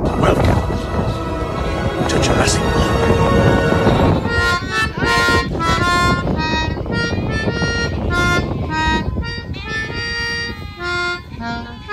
Welcome to Jurassic Park.